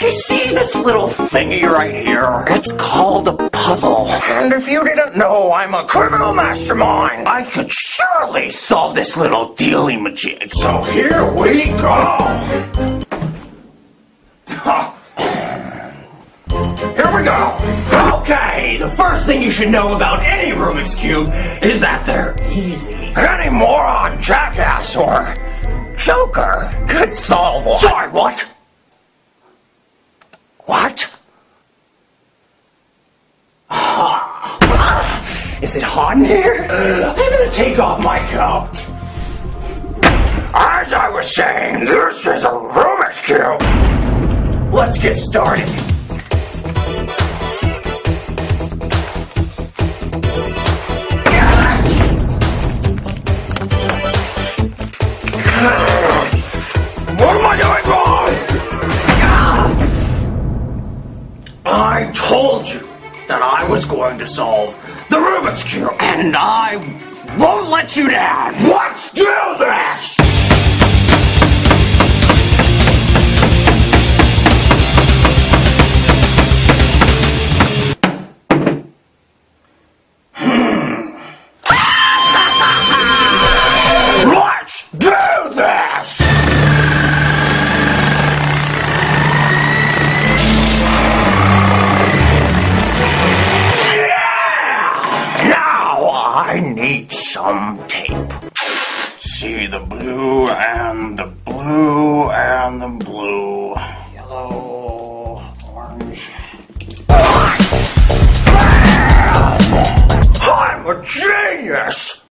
You see this little thingy right here? It's called a puzzle. And if you didn't know I'm a criminal mastermind, I could surely solve this little dealy majig. So here we go. Here we go. Okay, the first thing you should know about any Rubik's Cube is that they're easy. Any moron, jackass, or joker could solve one. Sorry? What? Is it hot in here? I'm gonna take off my coat. As I was saying, this is a Rubik's Cube. Let's get started. What am I doing wrong? I told you that I was going to solve the Rubik's Cube, and I won't let you down. Let's do this! Now I need some tape. See the blue and the blue and the blue. Yellow, orange. What? I'm a genius!